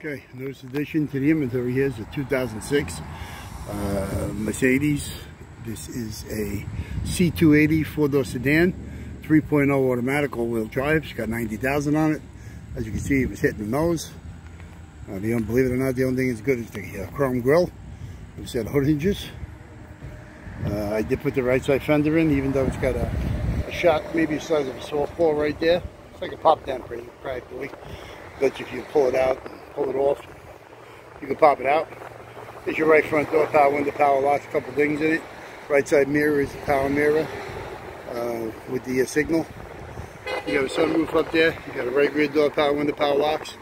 Okay, newest addition to the inventory here is a 2006 uh, Mercedes. This is a C280 four-door sedan, 3.0 automatic all-wheel drive. It's got 90,000 on it. As you can see, it was hitting the nose. Uh, the, believe it or not, the only thing that's good is the uh, chrome grille. We said hood hinges. Uh, I did put the right side fender in, even though it's got a, a shot, maybe the size of a softball right there. It's like a pop down pretty practically. But if you pull it out, pull it off. You can pop it out. There's your right front door, power window, power locks, a couple things in it. Right side mirror is the power mirror uh, with the uh, signal. You got a sunroof up there. You got a right rear door, power window, power locks.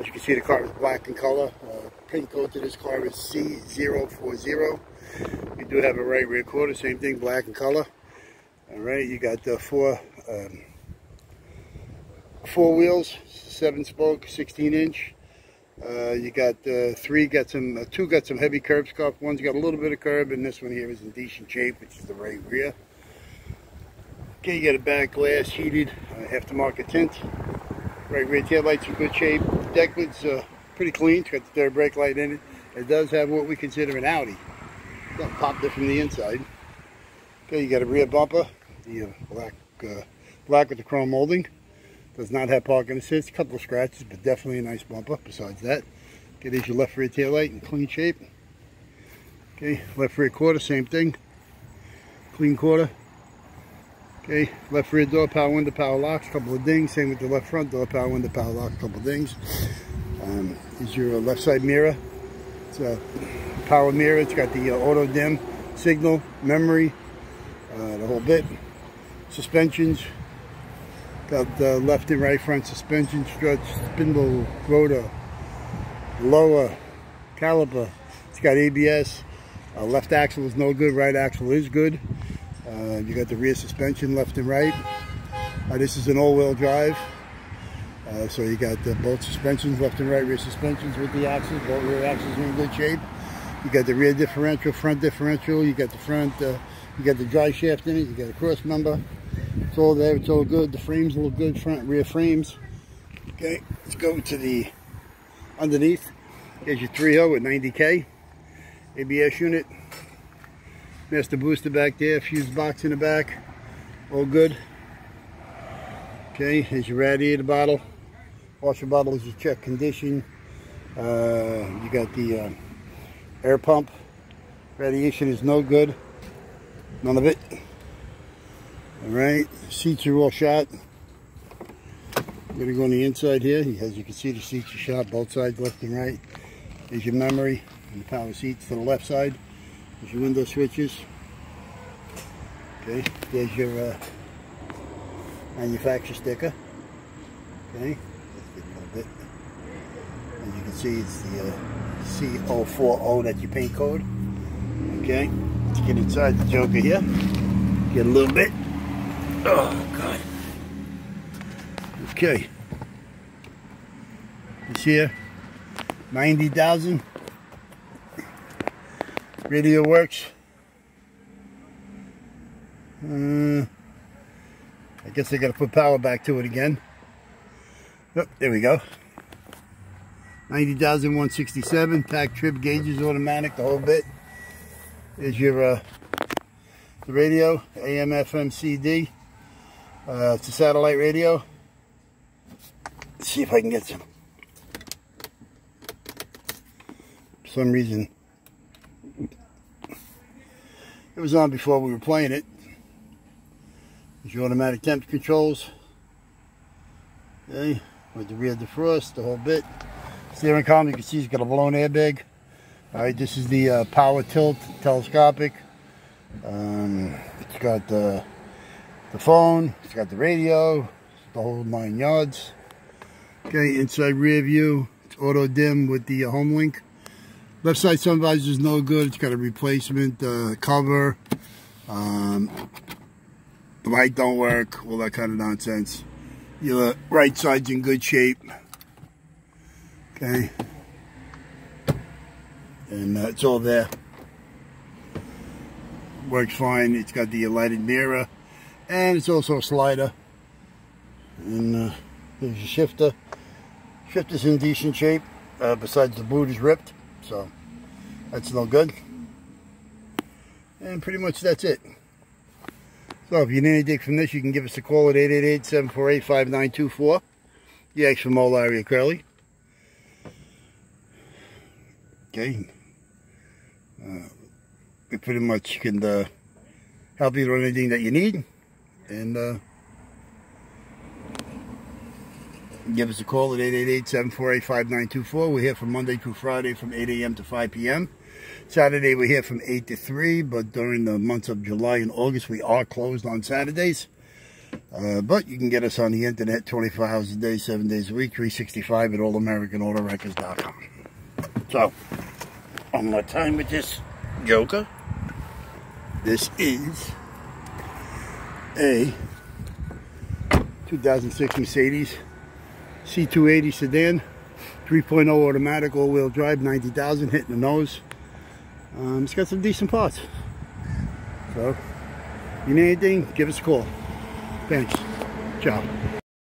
As you can see, the car is black in color. Uh, pin code to this car is C040. You do have a right rear quarter, same thing, black in color. All right, you got the four um, four wheels, seven spoke, 16 inch. Uh, you got uh, three, got some, uh, two got some heavy curb scuff. One's got a little bit of curb, and this one here is in decent shape, which is the right rear. Okay, you got a back glass, heated, uh, aftermarket tint. Right rear tail lights in good shape. Deck lid's uh, pretty clean. It's got the third brake light in it. It does have what we consider an Audi. Got popped it from the inside. Okay, you got a rear bumper, the black, black with the chrome molding. Does not have parking assist. A couple of scratches, but definitely a nice bumper. Besides that, okay, there's your left rear tail light in clean shape. Okay, left rear quarter, same thing. Clean quarter. Okay, left rear door, power window, power locks, couple of dings. Same with the left front door, power window, power locks, couple of dings. Um, is your left side mirror. It's a power mirror. It's got the uh, auto dim signal, memory, uh, the whole bit. Suspensions, Got the left and right front suspension struts, spindle, rotor, lower, caliper. It's got ABS. Uh, left axle is no good, right axle is good. Uh, you got the rear suspension left and right. Uh, this is an all-wheel drive. Uh, so you got the both suspensions, left and right rear suspensions with the axles. Both rear axles in good shape. You got the rear differential, front differential. You got the front, uh, you got the drive shaft in it. You got a cross member. It's all there, it's all good. The frames look good, front rear frames. Okay, let's go to the underneath. Here's your 3.0 with 90K. ABS unit. Master booster back there, fuse box in the back. All good. Okay, here's your radiator bottle. Washer bottle is your check condition. Uh, you got the uh, air pump. Radiation is no good. None of it. All right, seats are all shot. I'm gonna go on the inside here. As you can see, the seats are shot both sides, left and right. There's your memory and the power seats to the left side. There's your window switches. Okay, there's your uh, manufacturer sticker. Okay, let's get a little bit. As you can see, it's the uh, C040, that's your paint code. Okay, let's get inside the Joker here. Get a little bit. Oh, God. Okay. This here, 90,000. Radio works. Uh, I guess I got to put power back to it again. Oh, there we go. 90,167. Pack trip gauges automatic, the whole bit. Is your uh, the radio, AM, FM, CD. Uh, it's a satellite radio. Let's see if I can get some. For some reason, it was on before we were playing it. There's your automatic temperature controls. Okay, with the rear defrost, the whole bit. Steering column, you can see it's got a blown airbag. All right, this is the uh, power tilt, telescopic. Um, it's got the the phone, it's got the radio, the whole nine yards. Okay, inside rear view, it's auto dim with the uh, home link. Left side sun visor is no good. It's got a replacement uh, cover. Um, the light don't work, all that kind of nonsense. Your right side's in good shape. Okay. And uh, it's all there. Works fine. It's got the lighted mirror and it's also a slider and uh, there's your shifter shifter's in decent shape uh, besides the boot is ripped. So that's no good. And pretty much that's it. So if you need anything from this, you can give us a call at 888-748-5924. The X from Old Area Curly. Okay. Uh, we pretty much can uh, help you with anything that you need. And uh, give us a call at 888-748-5924. We're here from Monday through Friday from 8 a.m. to 5 p.m. Saturday we're here from 8 to 3, but during the months of July and August we are closed on Saturdays. Uh, but you can get us on the internet 24 hours a day, 7 days a week, 365 at allamericanautowreckers.com. So, one my time with this Joker. This is a 2006 Mercedes C280 sedan, 3.0 automatic all-wheel drive, 90,000, hitting the nose. Um, it's got some decent parts. So, you need anything, give us a call. Thanks. Ciao.